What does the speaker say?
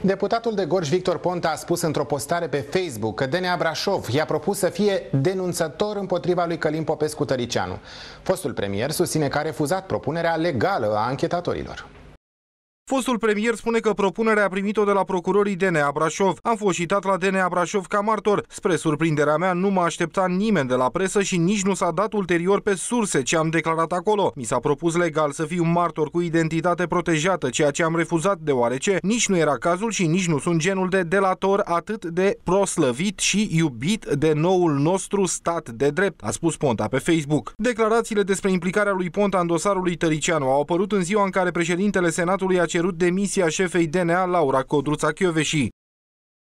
Deputatul de Gorj Victor Ponta a spus într-o postare pe Facebook că DNA Brașov i-a propus să fie denunțător împotriva lui Călim Popescu Tăricianu. Fostul premier susține că a refuzat propunerea legală a anchetatorilor. Fostul premier spune că propunerea a primit-o de la procurorii DNA Brașov. Am fost citat la DNA Brașov ca martor. Spre surprinderea mea, nu m-a așteptat nimeni de la presă și nici nu s-a dat ulterior pe surse ce am declarat acolo. Mi s-a propus legal să fiu martor cu identitate protejată, ceea ce am refuzat deoarece nici nu era cazul și nici nu sunt genul de delator atât de proslăvit și iubit de noul nostru stat de drept, a spus Ponta pe Facebook. Declarațiile despre implicarea lui Ponta în dosarul lui Tăricianu au apărut în ziua în care președintele Senatului a cerut demisia șefei DNA Laura Codruța Chioveși.